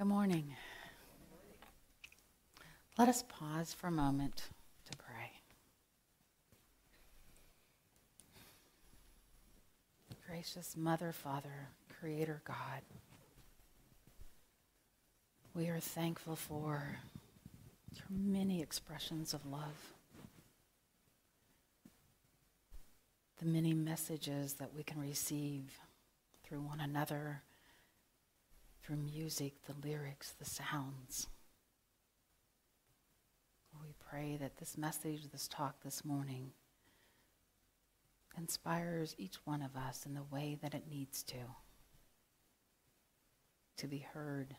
Good morning. Let us pause for a moment to pray. Gracious Mother, Father, Creator God, we are thankful for your many expressions of love, the many messages that we can receive through one another, through music, the lyrics, the sounds. We pray that this message, this talk this morning, inspires each one of us in the way that it needs to, to be heard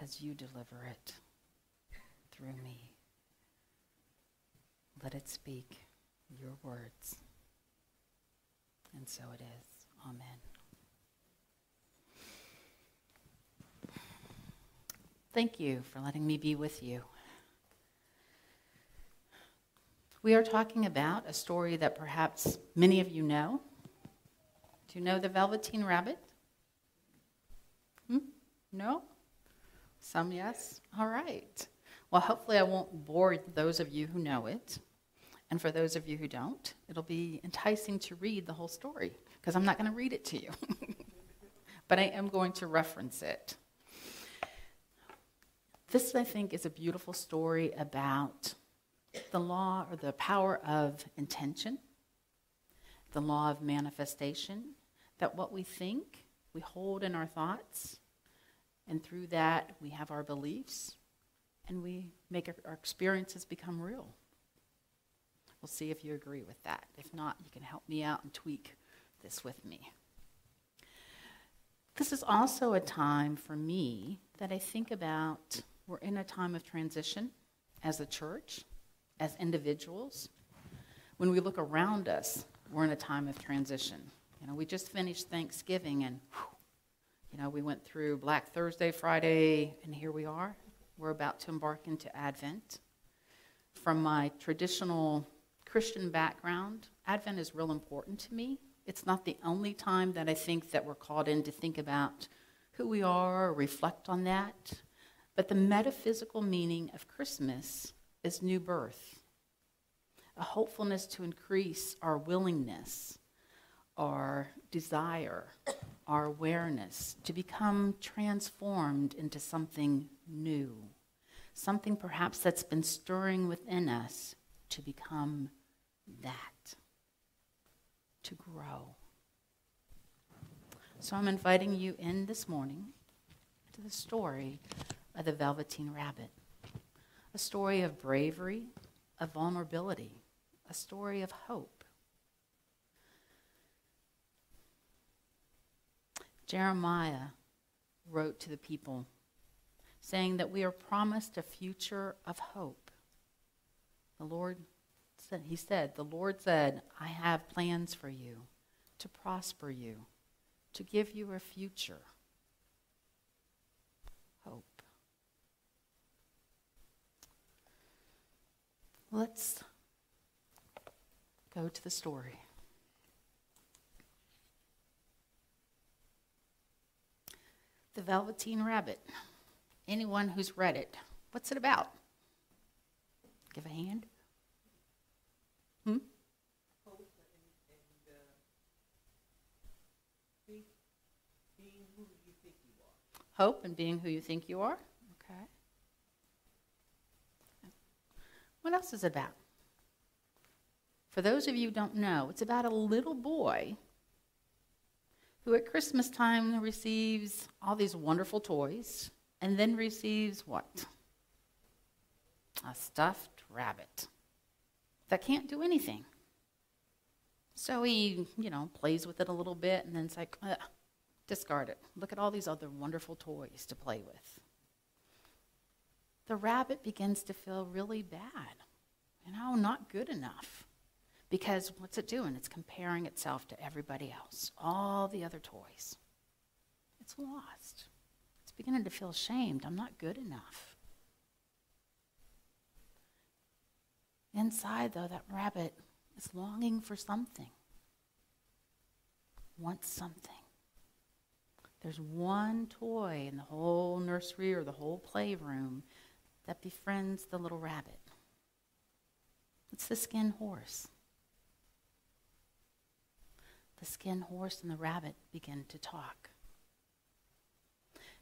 as you deliver it through me. Let it speak your words. And so it is. Amen. Thank you for letting me be with you. We are talking about a story that perhaps many of you know. Do you know the Velveteen Rabbit? Hmm? No? Some yes? All right. Well, hopefully, I won't bore those of you who know it. And for those of you who don't, it'll be enticing to read the whole story because I'm not going to read it to you. but I am going to reference it. This, I think, is a beautiful story about the law or the power of intention, the law of manifestation, that what we think, we hold in our thoughts, and through that we have our beliefs, and we make our experiences become real. We'll see if you agree with that. If not, you can help me out and tweak this with me. This is also a time for me that I think about we're in a time of transition as a church as individuals, when we look around us, we're in a time of transition. You know, we just finished Thanksgiving and, you know, we went through Black Thursday, Friday, and here we are. We're about to embark into Advent. From my traditional Christian background, Advent is real important to me. It's not the only time that I think that we're called in to think about who we are reflect on that. But the metaphysical meaning of Christmas is new birth, a hopefulness to increase our willingness, our desire, our awareness to become transformed into something new, something perhaps that's been stirring within us to become that, to grow. So I'm inviting you in this morning to the story of the Velveteen Rabbit a story of bravery, of vulnerability, a story of hope. Jeremiah wrote to the people saying that we are promised a future of hope. The Lord said, He said, The Lord said, I have plans for you to prosper you, to give you a future. Let's go to the story. The Velveteen Rabbit. Anyone who's read it, what's it about? Give a hand. Hmm? Hope and being who you think you are. What else is it about? For those of you who don't know, it's about a little boy who at Christmas time receives all these wonderful toys and then receives what? A stuffed rabbit that can't do anything. So he, you know, plays with it a little bit and then it's like, discard it. Look at all these other wonderful toys to play with the rabbit begins to feel really bad. You know, not good enough. Because what's it doing? It's comparing itself to everybody else, all the other toys. It's lost. It's beginning to feel ashamed. I'm not good enough. Inside, though, that rabbit is longing for something, wants something. There's one toy in the whole nursery or the whole playroom that befriends the little rabbit. It's the skin horse. The skin horse and the rabbit begin to talk.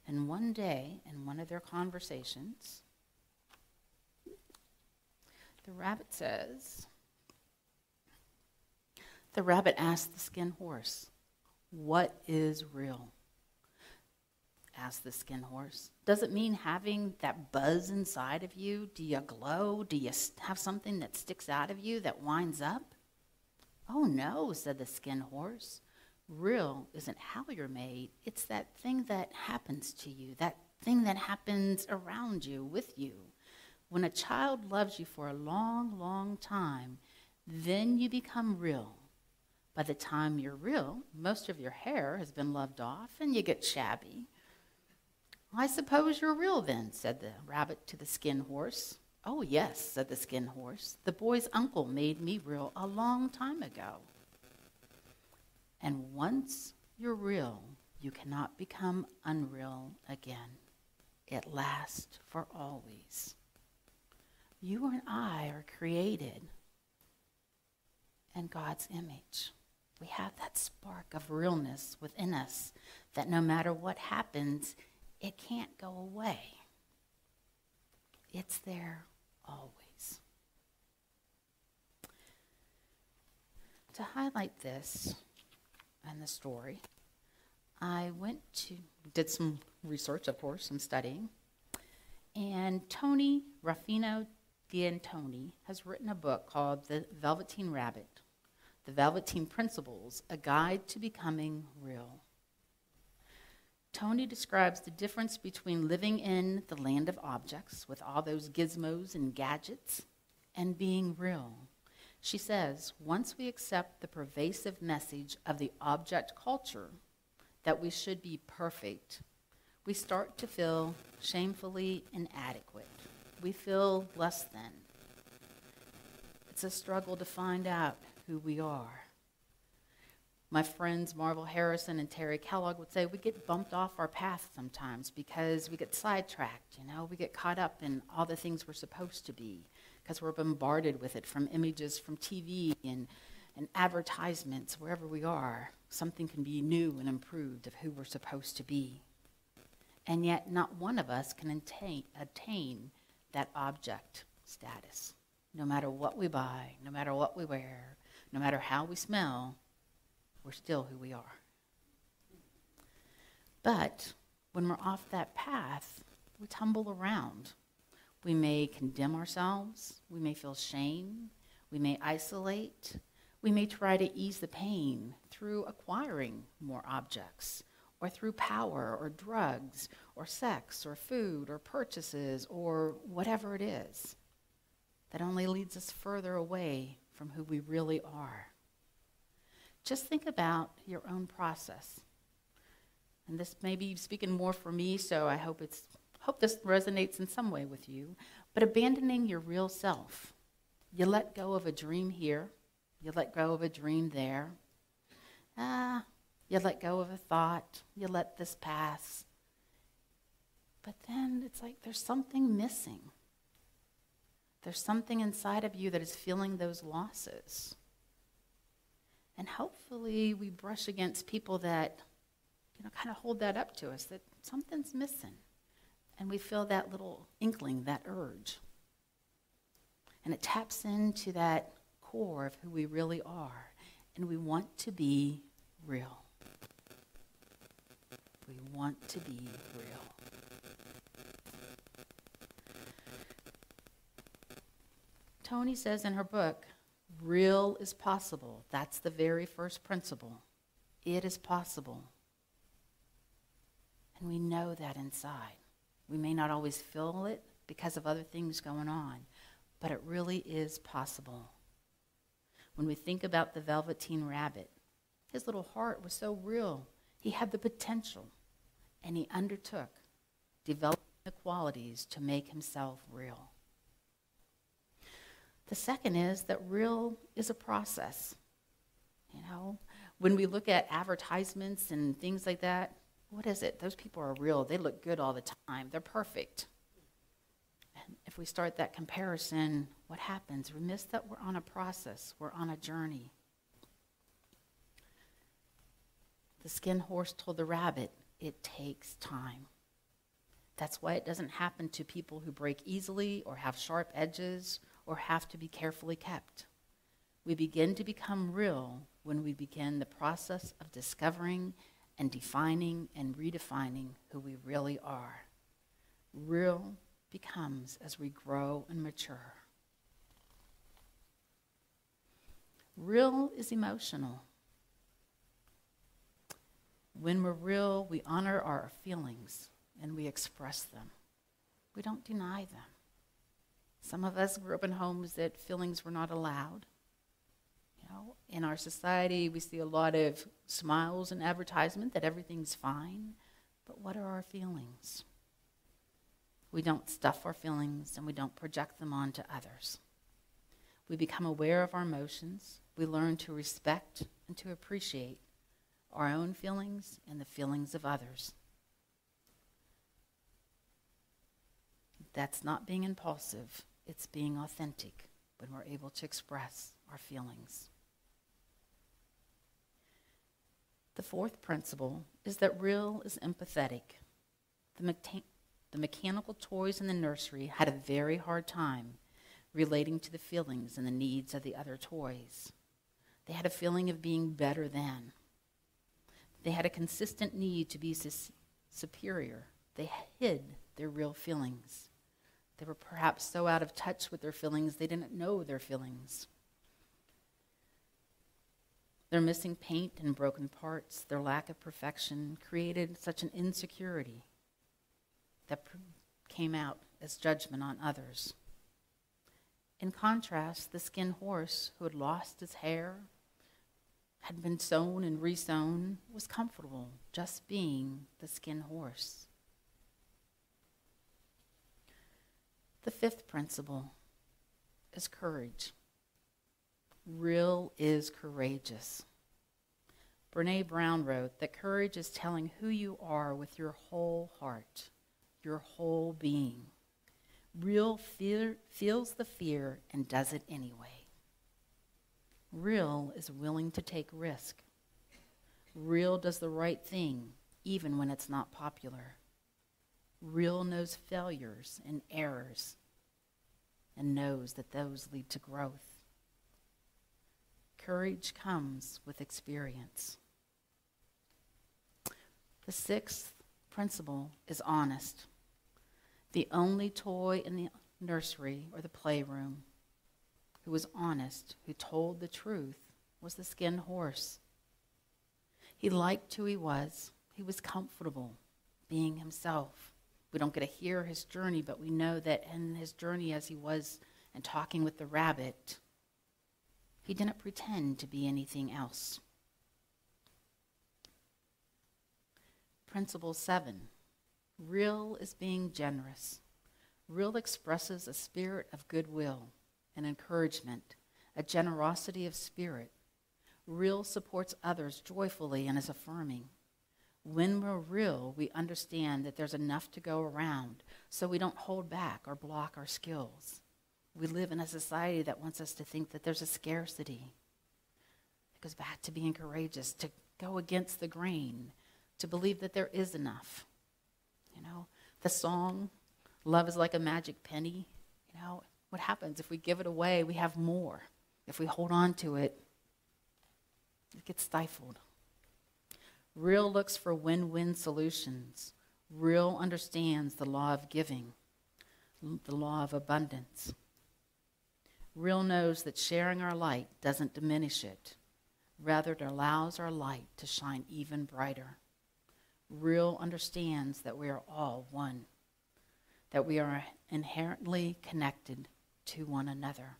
And one day, in one of their conversations, the rabbit says, the rabbit asks the skin horse, What is real? Asked the skin horse. Does it mean having that buzz inside of you? Do you glow? Do you have something that sticks out of you that winds up? Oh no, said the skin horse. Real isn't how you're made, it's that thing that happens to you, that thing that happens around you, with you. When a child loves you for a long, long time, then you become real. By the time you're real, most of your hair has been loved off and you get shabby. I suppose you're real then, said the rabbit to the skin horse. Oh, yes, said the skin horse. The boy's uncle made me real a long time ago. And once you're real, you cannot become unreal again. It lasts for always. You and I are created in God's image. We have that spark of realness within us that no matter what happens, it can't go away. It's there always. To highlight this and the story, I went to, did some research, of course, some studying, and Toni Ruffino D'Antoni has written a book called The Velveteen Rabbit The Velveteen Principles A Guide to Becoming Real. Toni describes the difference between living in the land of objects with all those gizmos and gadgets and being real. She says, once we accept the pervasive message of the object culture that we should be perfect, we start to feel shamefully inadequate. We feel less than. It's a struggle to find out who we are my friends Marvel Harrison and Terry Kellogg would say we get bumped off our path sometimes because we get sidetracked, you know, we get caught up in all the things we're supposed to be because we're bombarded with it from images from TV and, and advertisements, wherever we are. Something can be new and improved of who we're supposed to be. And yet, not one of us can attain, attain that object status. No matter what we buy, no matter what we wear, no matter how we smell, we're still who we are. But when we're off that path, we tumble around. We may condemn ourselves. We may feel shame. We may isolate. We may try to ease the pain through acquiring more objects, or through power, or drugs, or sex, or food, or purchases, or whatever it is that only leads us further away from who we really are just think about your own process. And this may be speaking more for me, so I hope it's hope this resonates in some way with you. But abandoning your real self. You let go of a dream here, you let go of a dream there. Ah, you let go of a thought, you let this pass. But then it's like there's something missing. There's something inside of you that is feeling those losses. And hopefully we brush against people that, you know, kind of hold that up to us, that something's missing. And we feel that little inkling, that urge. And it taps into that core of who we really are. And we want to be real. We want to be real. Toni says in her book, Real is possible. That's the very first principle. It is possible. And we know that inside. We may not always feel it because of other things going on, but it really is possible. When we think about the Velveteen Rabbit, his little heart was so real. He had the potential, and he undertook developing the qualities to make himself real. The second is that real is a process. You know, when we look at advertisements and things like that, what is it? Those people are real. They look good all the time. They're perfect. And if we start that comparison, what happens? We miss that we're on a process, we're on a journey. The skin horse told the rabbit, it takes time. That's why it doesn't happen to people who break easily or have sharp edges or have to be carefully kept. We begin to become real when we begin the process of discovering and defining and redefining who we really are. Real becomes as we grow and mature. Real is emotional. When we're real, we honor our feelings and we express them. We don't deny them. Some of us grew up in homes that feelings were not allowed. You know, in our society, we see a lot of smiles and advertisement that everything's fine. But what are our feelings? We don't stuff our feelings and we don't project them onto others. We become aware of our emotions. We learn to respect and to appreciate our own feelings and the feelings of others. That's not being impulsive, it's being authentic when we're able to express our feelings. The fourth principle is that real is empathetic. The, mecha- the mechanical toys in the nursery had a very hard time relating to the feelings and the needs of the other toys. They had a feeling of being better than. They had a consistent need to be su- superior. They hid their real feelings. They were perhaps so out of touch with their feelings they didn't know their feelings. Their missing paint and broken parts, their lack of perfection created such an insecurity that came out as judgment on others. In contrast, the skin horse who had lost his hair, had been sewn and resewn, was comfortable just being the skin horse. The fifth principle is courage. Real is courageous. Brene Brown wrote that courage is telling who you are with your whole heart, your whole being. Real fear feels the fear and does it anyway. Real is willing to take risk. Real does the right thing even when it's not popular. Real knows failures and errors and knows that those lead to growth. Courage comes with experience. The sixth principle is honest. The only toy in the nursery or the playroom who was honest, who told the truth, was the skinned horse. He liked who he was, he was comfortable being himself. We don't get to hear his journey, but we know that in his journey as he was and talking with the rabbit, he didn't pretend to be anything else. Principle seven real is being generous. Real expresses a spirit of goodwill and encouragement, a generosity of spirit. Real supports others joyfully and is affirming. When we're real, we understand that there's enough to go around, so we don't hold back or block our skills. We live in a society that wants us to think that there's a scarcity. It goes back to being courageous, to go against the grain, to believe that there is enough. You know, the song, Love is like a magic penny. You know, what happens if we give it away? We have more. If we hold on to it, it gets stifled. Real looks for win win solutions. Real understands the law of giving, the law of abundance. Real knows that sharing our light doesn't diminish it, rather, it allows our light to shine even brighter. Real understands that we are all one, that we are inherently connected to one another.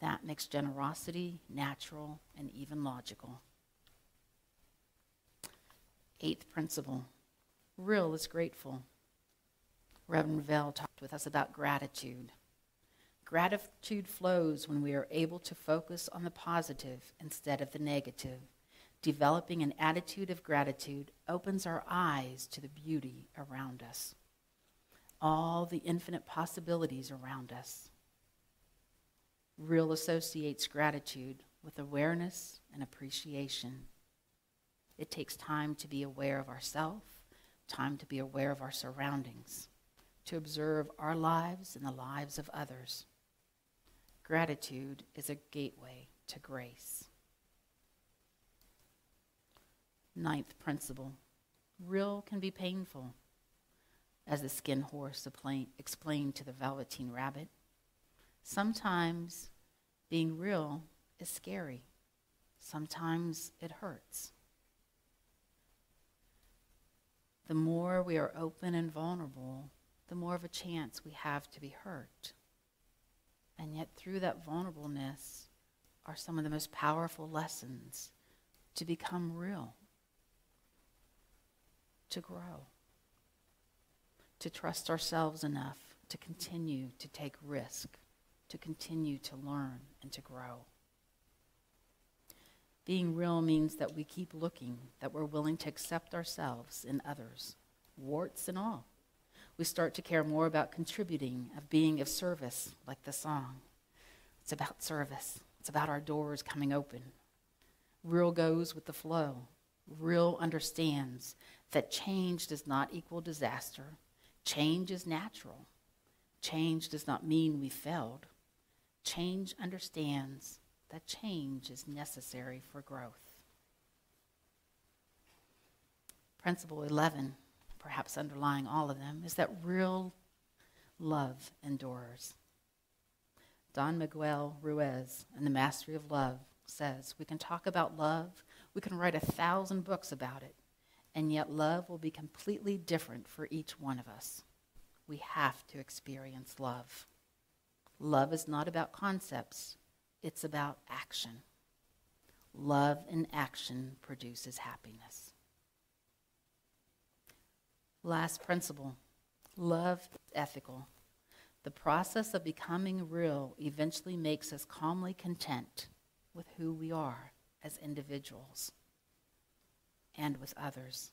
That makes generosity natural and even logical. Eighth principle real is grateful. Reverend Vell talked with us about gratitude. Gratitude flows when we are able to focus on the positive instead of the negative. Developing an attitude of gratitude opens our eyes to the beauty around us, all the infinite possibilities around us. Real associates gratitude with awareness and appreciation. It takes time to be aware of ourselves, time to be aware of our surroundings, to observe our lives and the lives of others. Gratitude is a gateway to grace. Ninth principle real can be painful, as the skin horse explained to the velveteen rabbit. Sometimes being real is scary, sometimes it hurts. The more we are open and vulnerable, the more of a chance we have to be hurt. And yet, through that vulnerableness are some of the most powerful lessons to become real to grow, to trust ourselves enough to continue to take risk, to continue to learn and to grow. Being real means that we keep looking, that we're willing to accept ourselves and others, warts and all. We start to care more about contributing, of being of service, like the song. It's about service, it's about our doors coming open. Real goes with the flow. Real understands that change does not equal disaster. Change is natural. Change does not mean we failed. Change understands that change is necessary for growth. Principle 11, perhaps underlying all of them, is that real love endures. Don Miguel Ruiz in The Mastery of Love says we can talk about love, we can write a thousand books about it, and yet love will be completely different for each one of us. We have to experience love. Love is not about concepts, it's about action. Love in action produces happiness. Last principle love is ethical. The process of becoming real eventually makes us calmly content with who we are as individuals and with others.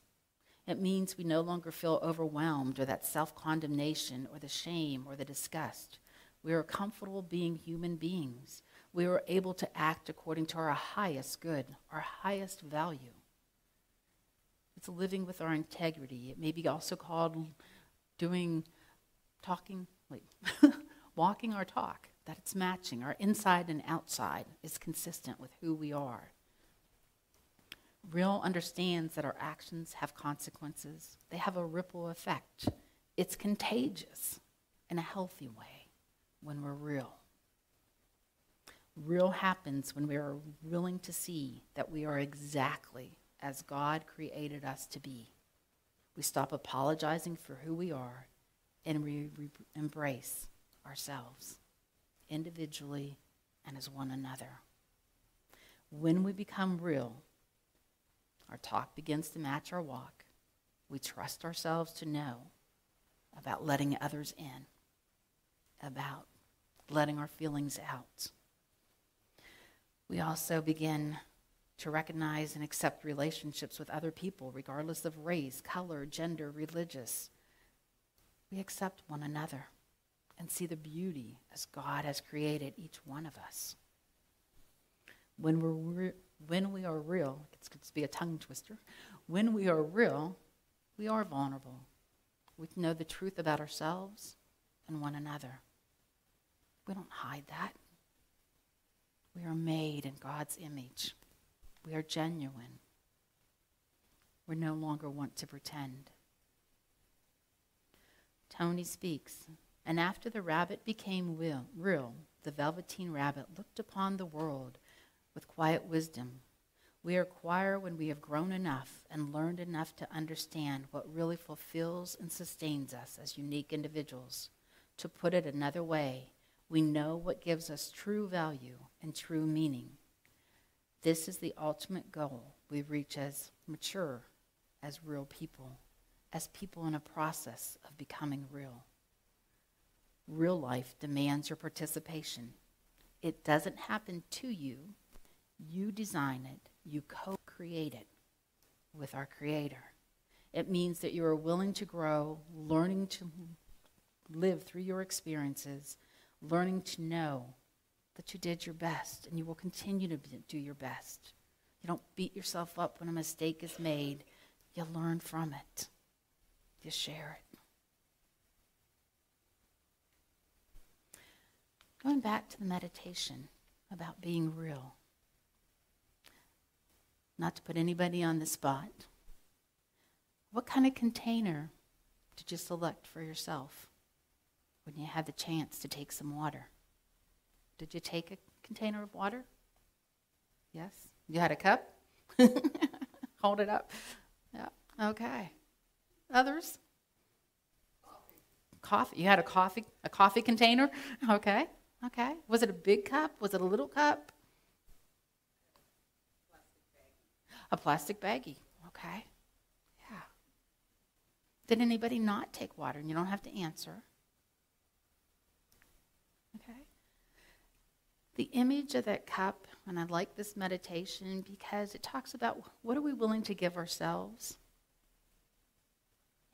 It means we no longer feel overwhelmed or that self condemnation or the shame or the disgust. We are comfortable being human beings. We are able to act according to our highest good, our highest value. It's living with our integrity. It may be also called doing, talking, wait, walking our talk, that it's matching. Our inside and outside is consistent with who we are. Real understands that our actions have consequences, they have a ripple effect. It's contagious in a healthy way when we're real. Real happens when we are willing to see that we are exactly as God created us to be. We stop apologizing for who we are and we re- embrace ourselves individually and as one another. When we become real, our talk begins to match our walk. We trust ourselves to know about letting others in, about letting our feelings out. We also begin to recognize and accept relationships with other people, regardless of race, color, gender, religious. We accept one another and see the beauty as God has created each one of us. When we're when we are real, it's going to be a tongue twister. When we are real, we are vulnerable. We know the truth about ourselves and one another. We don't hide that. We are made in God's image. We are genuine. We no longer want to pretend. Toni speaks, and after the rabbit became real, real, the velveteen rabbit looked upon the world with quiet wisdom. We acquire when we have grown enough and learned enough to understand what really fulfills and sustains us as unique individuals. To put it another way, we know what gives us true value and true meaning. This is the ultimate goal we reach as mature, as real people, as people in a process of becoming real. Real life demands your participation. It doesn't happen to you, you design it, you co create it with our Creator. It means that you are willing to grow, learning to live through your experiences, learning to know that you did your best and you will continue to do your best. You don't beat yourself up when a mistake is made, you learn from it, you share it. Going back to the meditation about being real. Not to put anybody on the spot. What kind of container did you select for yourself when you had the chance to take some water? Did you take a container of water? Yes? You had a cup? Hold it up. Yeah. Okay. Others? Coffee. coffee. You had a coffee a coffee container? Okay. Okay. Was it a big cup? Was it a little cup? A plastic baggie. Okay. Yeah. Did anybody not take water? And you don't have to answer. Okay. The image of that cup, and I like this meditation because it talks about what are we willing to give ourselves?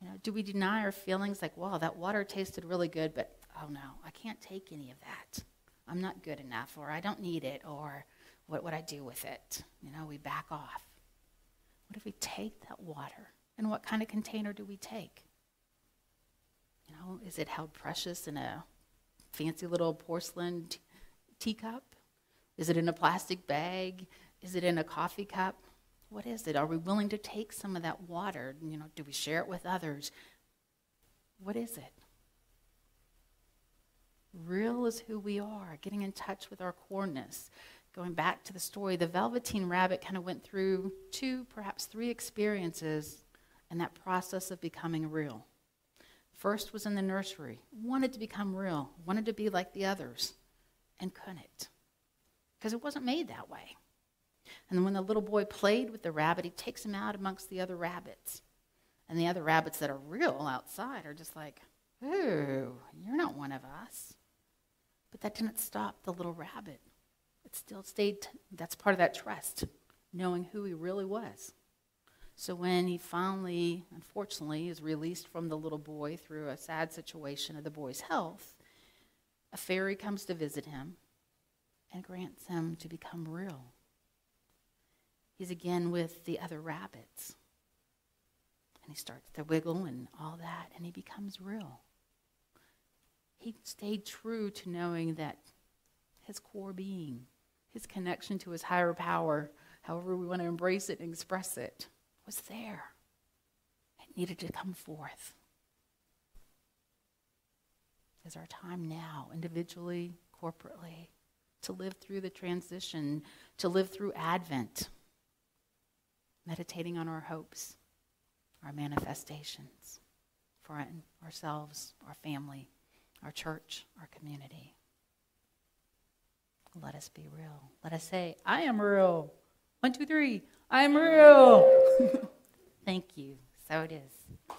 You know, do we deny our feelings like, wow, that water tasted really good, but oh no, I can't take any of that. I'm not good enough, or I don't need it, or what would I do with it? You know, we back off. What if we take that water? And what kind of container do we take? You know, is it held precious in a fancy little porcelain t- teacup? Is it in a plastic bag? Is it in a coffee cup? What is it? Are we willing to take some of that water? You know, do we share it with others? What is it? Real is who we are, getting in touch with our coreness. Going back to the story, the Velveteen Rabbit kind of went through two, perhaps three experiences in that process of becoming real. First was in the nursery, wanted to become real, wanted to be like the others, and couldn't because it wasn't made that way. And when the little boy played with the rabbit, he takes him out amongst the other rabbits. And the other rabbits that are real outside are just like, Ooh, you're not one of us. But that didn't stop the little rabbit. It still stayed, t- that's part of that trust, knowing who he really was. So when he finally, unfortunately, is released from the little boy through a sad situation of the boy's health, a fairy comes to visit him and grants him to become real. He's again with the other rabbits. And he starts to wiggle and all that, and he becomes real he stayed true to knowing that his core being, his connection to his higher power, however we want to embrace it and express it, was there. It needed to come forth. Is our time now, individually, corporately, to live through the transition, to live through Advent, meditating on our hopes, our manifestations for ourselves, our family our church, our community. Let us be real. Let us say, I am real. One, two, three. I am real. Thank you. So it is.